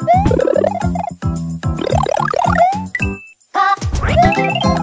Thank you.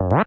What?